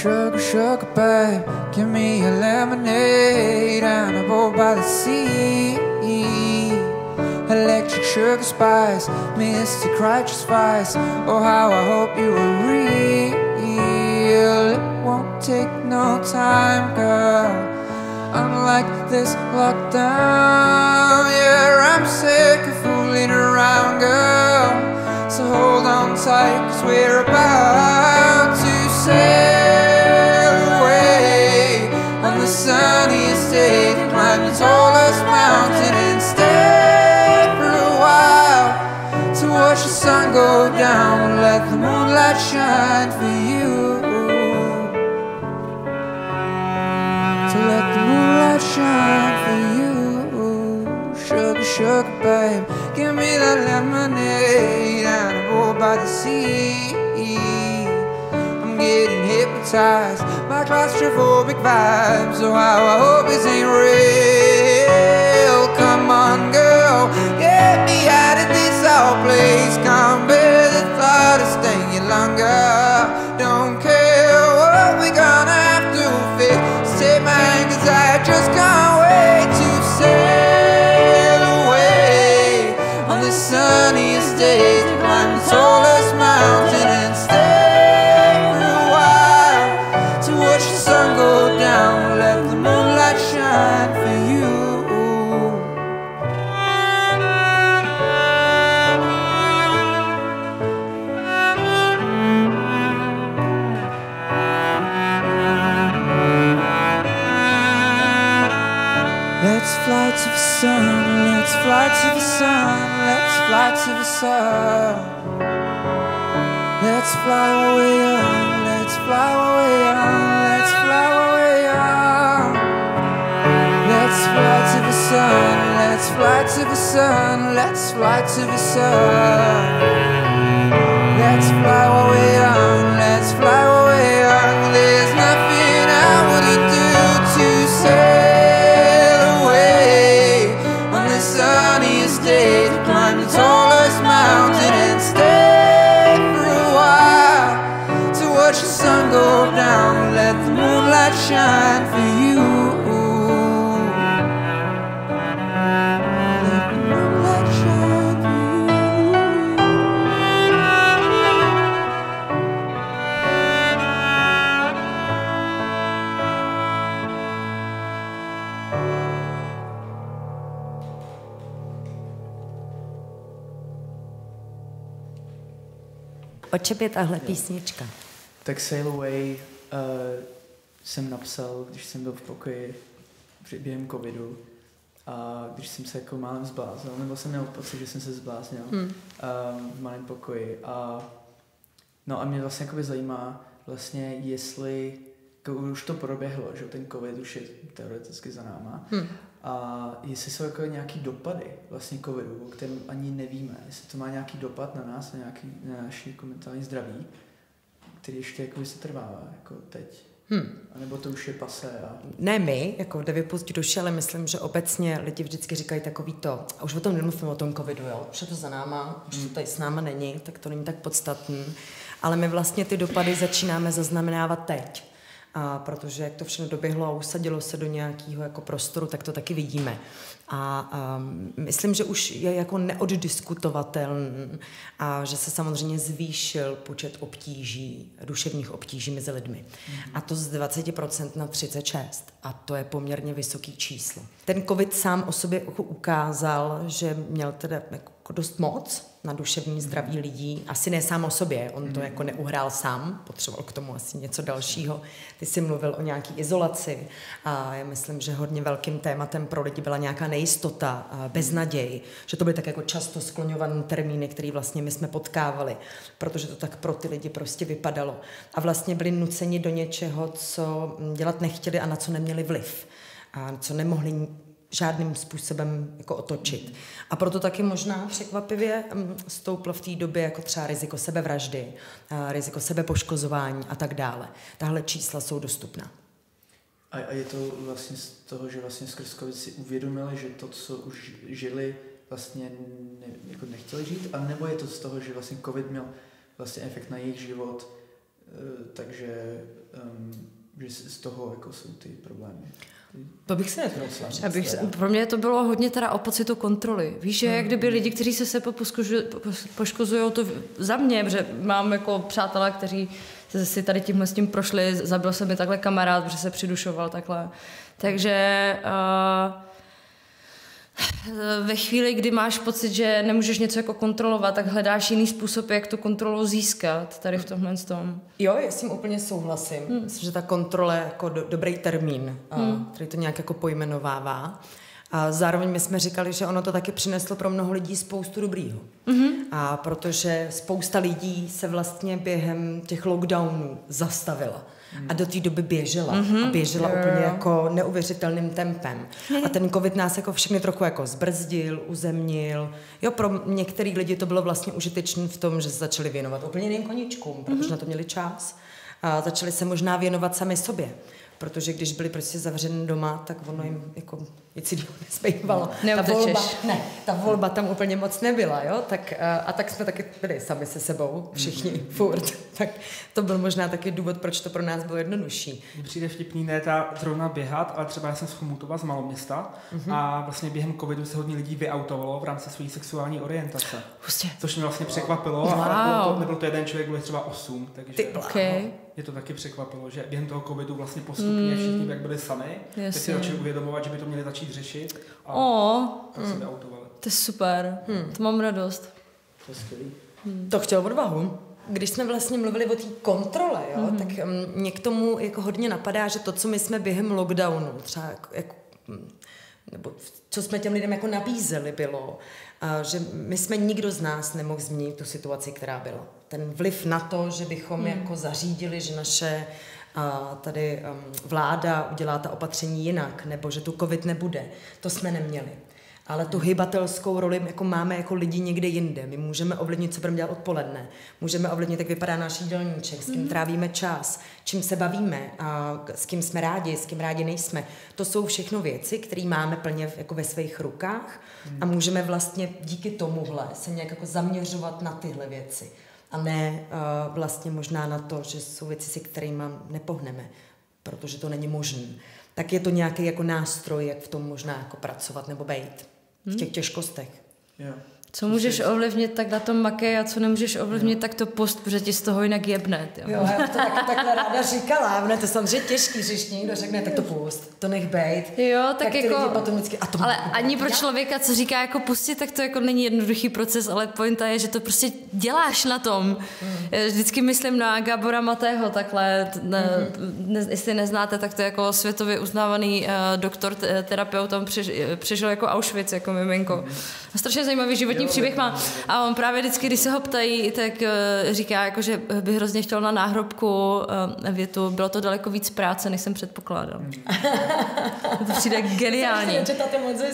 Sugar, sugar, babe, give me a lemonade and a boat by the sea. Electric sugar spice, mystic righteous vice. Oh, how I hope you are real. It won't take no time, girl. Unlike this lockdown, yeah, I'm sick of fooling around, girl. So hold on tight, cause we're about to sail down. Let the moonlight shine for you. To let the moonlight shine for you. Sugar, sugar, babe, give me that lemonade and a boat by the sea. I'm getting hypnotized by claustrophobic vibes. So I hope this ain't real. Come on, girl, get me out of this old place. Can't girl. Let's fly to the sun, let's fly to the sun, let's fly to the sun. Let's fly away on, let's fly away on, let's fly away on. Let's fly to the sun, let's fly to the sun, let's fly to the sun. Let's O čem je tahle písnička? Tak Sail Away uh, jsem napsal, když jsem byl v pokoji při- během covidu a když jsem se jako málem zbláznil, nebo jsem měl pocit, že jsem se zbláznil Hmm. um, v malém pokoji a no a mě vlastně jakoby zajímá vlastně, jestli jako už to proběhlo, že jo, ten covid už je teoreticky za náma Hmm. A jestli jsou jako nějaký dopady vlastně covidu, o kterém ani nevíme, jestli to má nějaký dopad na nás, na, nějaký, na naši jako mentální zdraví, který ještě jako se trvá jako teď. Hmm. A nebo to už je pasé a... Ne my, jako jde vypustit duše, ale myslím, že obecně lidi vždycky říkají takový to, a už o tom nemluvím o tom covidu, jo, už je to za náma, už to tady s náma není, tak to není tak podstatný, ale my vlastně ty dopady začínáme zaznamenávat teď. A protože jak to všechno doběhlo a usadilo se do nějakého jako prostoru, tak to taky vidíme. A um, myslím, že už je jako neoddiskutovatelný a že se samozřejmě zvýšil počet obtíží, duševních obtíží mezi lidmi. Mm-hmm. A to z 20% na 36%. A to je poměrně vysoký číslo. Ten covid sám o sobě ukázal, že měl teda jako dost moc na duševní zdraví lidí. Asi ne sám o sobě, on to jako neuhrál sám, potřeboval k tomu asi něco dalšího. Ty jsi mluvil o nějaký izolaci a já myslím, že hodně velkým tématem pro lidi byla nějaká nejistota, a beznaděj, že to byly tak jako často skloňované termíny, které vlastně my jsme potkávali, protože to tak pro ty lidi prostě vypadalo. A vlastně byli nuceni do něčeho, co dělat nechtěli a na co neměli vliv a co nemohli žádným způsobem jako otočit. A proto taky možná překvapivě mm, stouplo v té době jako třeba riziko sebevraždy, riziko sebepoškozování a tak dále. Tahle čísla jsou dostupná. A, a je to vlastně z toho, že vlastně skrz COVID si uvědomili, že to, co už žili, vlastně ne, jako nechtěli žít, a nebo je to z toho, že vlastně COVID měl vlastně efekt na jejich život, takže um, že z toho jako jsou ty problémy. To bych se netroufla říct. Abych, pro mě to bylo hodně teda o pocitu kontroly. Víš, že jak kdyby lidi, kteří se sebe poškozují, to za mě, protože mám jako přátelé, kteří si tady tímhle s tím prošli, zabil se mi takhle kamarád, protože se přidušoval takhle. Takže uh, ve chvíli, kdy máš pocit, že nemůžeš něco jako kontrolovat, tak hledáš jiný způsob, jak tu kontrolu získat tady v tomhle tom. Jo, já s tím úplně souhlasím. Hmm. Myslím, že ta kontrola je jako do, dobrý termín, hmm. který to nějak jako pojmenovává. A zároveň my jsme říkali, že ono to taky přineslo pro mnoho lidí spoustu dobrýho. Mm-hmm. A protože spousta lidí se vlastně během těch lockdownů zastavila a do té doby běžela. Mm-hmm. A běžela jo, úplně jako neuvěřitelným tempem. A ten covid nás jako všechny trochu jako zbrzdil, uzemnil. Jo, pro některý lidi to bylo vlastně užitečné v tom, že se začali věnovat úplně jiným koničkům, protože mm-hmm. na to měli čas. A začali se možná věnovat sami sobě protože když byli prostě zavřeni doma, tak ono jim jako nic jiného nezbývalo. Ta volba, ne, ta volba tam úplně moc nebyla, jo, tak, a, a tak jsme taky byli sami se sebou, všichni, mm-hmm. furt, tak to byl možná taky důvod, proč to pro nás bylo jednodušší. Mně přijde vtipný ne ta zrovna běhat, ale třeba já jsem z Chomutova, z maloměsta mm-hmm. a vlastně během covidu se hodně lidí vyautovalo v rámci své sexuální orientace. Hustě. Což mě vlastně překvapilo wow. a bylo to, nebyl to jeden člověk, byl třeba osm, takže... Ty, okay mě to taky překvapilo, že během toho covidu vlastně postupně mm. všichni, jak byli sami, Jasně. teď si začali uvědomovat, že by to měli začít řešit a oh. tak mm. se vyautovali. To je super, mm. to mám radost. To je skvělý. Mm. To chtěl odvahu. Když jsme vlastně mluvili o té kontrole, jo, mm. tak um, mě k tomu jako hodně napadá, že to, co my jsme během lockdownu, třeba jako, jako nebo co jsme těm lidem jako nabízeli, bylo, že my jsme nikdo z nás nemohl změnit tu situaci, která byla. Ten vliv na to, že bychom hmm. jako zařídili, že naše a tady um, vláda udělá ta opatření jinak, nebo že tu covid nebude, to jsme neměli ale tu hybatelskou roli jako máme jako lidi někde jinde. My můžeme ovlivnit, co budeme dělat odpoledne. Můžeme ovlivnit, jak vypadá náš jídelníček, s kým mhm. trávíme čas, čím se bavíme, a s kým jsme rádi, s kým rádi nejsme. To jsou všechno věci, které máme plně jako ve svých rukách a mhm. můžeme vlastně díky tomuhle se nějak jako zaměřovat na tyhle věci. A ne uh, vlastně možná na to, že jsou věci, se kterými nepohneme, protože to není možné. Tak je to nějaký jako nástroj, jak v tom možná jako pracovat nebo být v těch těžkostech. Jo. Co můžeš ovlivnit, tak na tom makej a co nemůžeš ovlivnit, jo. tak to post, protože ti z toho jinak jebne. Jo, jo já to taky takhle ráda říkala. Ono je to samozřejmě těžký, že někdo řekne, tak to pust, to nech bejt. Jo, tak, tak jako, potom vždycky, a to ale ani pro člověka, co říká jako pustit, tak to jako není jednoduchý proces, ale pointa je, že to prostě děláš na tom. Hmm. Vždycky myslím na Gabora Matého takhle, ne, hmm. ne, jestli neznáte, tak to je jako světově uznávaný uh, doktor, terapeut, on přež, přežil jako Auschwitz, jako miminko. Hmm. Strašně zajímavý životní příběh má. A on právě vždycky, když se ho ptají, tak uh, říká, jako, že by hrozně chtěl na náhrobku uh, větu, bylo to daleko víc práce, než jsem předpokládal. to přijde geniální.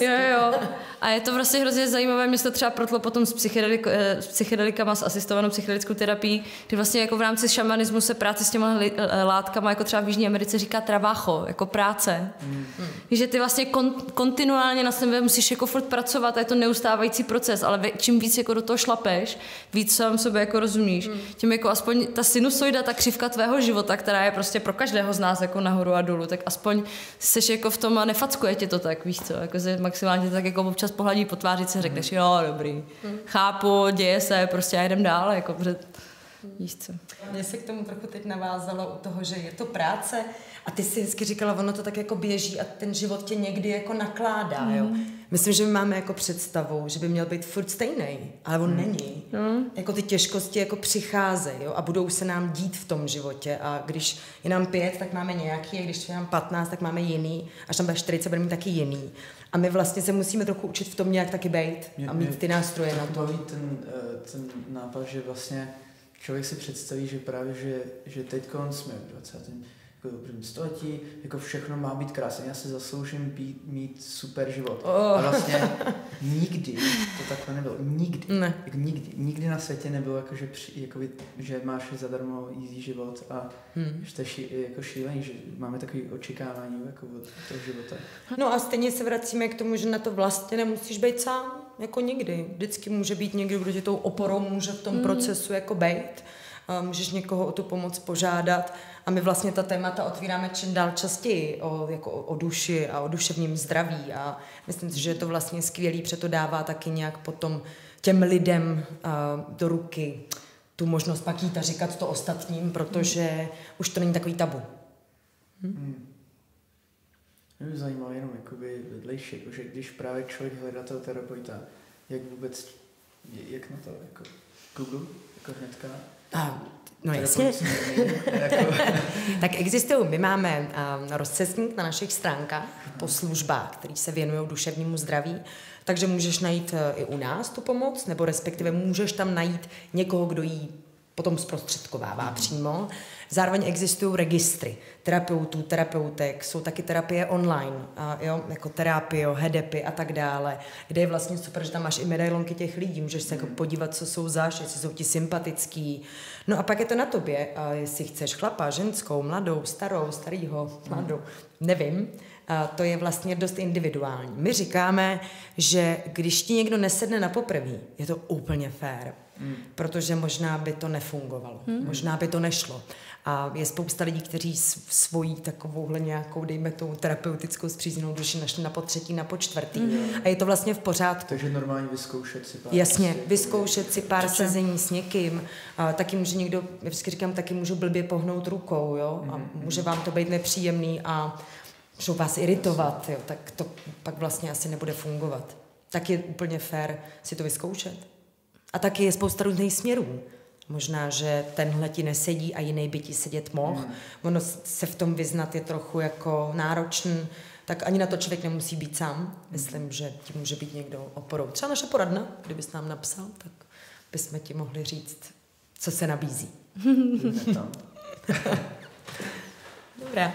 jo, jo. A je to vlastně hrozně zajímavé, mě se to třeba protlo potom s, psychedelik, eh, s psychedelikama, s asistovanou psychedelickou terapií, kdy vlastně jako v rámci šamanismu se práce s těma látkama, jako třeba v Jižní Americe říká trabacho, jako práce. Mm. Že ty vlastně kon, kontinuálně na sebe musíš jako furt pracovat a je to neustávající proces, ale čím víc jako do toho šlapeš, víc sám sobě jako rozumíš. Mm. Tím jako aspoň ta sinusoida, ta křivka tvého života, která je prostě pro každého z nás jako nahoru a dolů, tak aspoň seš jako v tom a nefackuje tě to tak, víš co, jako že maximálně tak jako občas pohladí po tváři, se řekneš, jo, dobrý, mm. chápu, děje se, prostě a jdem dál, jako, protože, víš co. Mně se k tomu trochu teď navázalo u toho, že je to práce a ty si hezky říkala, ono to tak jako běží a ten život tě někdy jako nakládá, mm. jo. Myslím, že my máme jako představu, že by měl být furt stejný, ale on mm. není. Mm. Jako ty těžkosti jako přicházejí jo, a budou se nám dít v tom životě a když je nám pět, tak máme nějaký a když je nám patnáct, tak máme jiný, až tam bude 40, budeme mít taky jiný. A my vlastně se musíme trochu učit v tom nějak taky být a mít ty nástroje na to. Baví ten, eh, ten nápad, že vlastně člověk si představí, že právě, že, že teď jsme v 20 jako století, jako všechno má být krásné, já se zasloužím být, mít super život. Oh. A vlastně nikdy to takhle nebylo. Nikdy. Ne. Jako nikdy. Nikdy na světě nebylo, jako, že, při, jako, že máš zadarmo easy život a hmm. že to je ší, jako šílený, že máme takové očekávání jako od toho života. No a stejně se vracíme k tomu, že na to vlastně nemusíš být sám, jako nikdy. Vždycky může být někdo, kdo tě tou oporou může v tom hmm. procesu jako být můžeš někoho o tu pomoc požádat a my vlastně ta témata otvíráme čím dál častěji o, jako o, o duši a o duševním zdraví a myslím si, že je to vlastně skvělý, protože to dává taky nějak potom těm lidem uh, do ruky tu možnost pak jít a říkat to ostatním, protože už to není takový tabu. Hm? Mě by zajímalo jenom jakoby vedlejší, že když právě člověk hledá toho terapeuta, jak vůbec, jak na to, jako Google, jako hnedka? A, no jasně. jako... tak existují, my máme uh, rozcestník na našich stránkách po službách, které se věnují duševnímu zdraví, takže můžeš najít uh, i u nás tu pomoc, nebo respektive můžeš tam najít někoho, kdo jí potom zprostředkovává přímo. Zároveň existují registry terapeutů, terapeutek, jsou taky terapie online, a jo, jako terapie, hedepy a tak dále, kde je vlastně super, že tam máš i medailonky těch lidí, můžeš se jako podívat, co jsou zaš, jestli jsou ti sympatický. No a pak je to na tobě, a jestli chceš chlapa, ženskou, mladou, starou, starýho, mladou, nevím, a to je vlastně dost individuální. My říkáme, že když ti někdo nesedne na poprví, je to úplně fér, mm. protože možná by to nefungovalo, mm. možná by to nešlo. A je spousta lidí, kteří svojí takovouhle nějakou, dejme tomu, terapeutickou stříznou duši našli na potřetí, na počtvrtý. Mm. A je to vlastně v pořádku. Takže normálně vyzkoušet si pár Jasně, sezení. vyzkoušet si pár Čačem. sezení s někým. A taky může někdo, já vždycky říkám, taky můžu blbě pohnout rukou, jo? A mm. může vám to být nepříjemný a můžou vás iritovat, jo? tak to pak vlastně asi nebude fungovat. Tak je úplně fér si to vyzkoušet. A taky je spousta různých směrů. Možná, že tenhle ti nesedí a jiný by ti sedět mohl. Hmm. Ono se v tom vyznat je trochu jako náročný, tak ani na to člověk nemusí být sám. Myslím, že ti může být někdo oporou. Třeba naše poradna, kdybys nám napsal, tak bychom ti mohli říct, co se nabízí. Dobrá.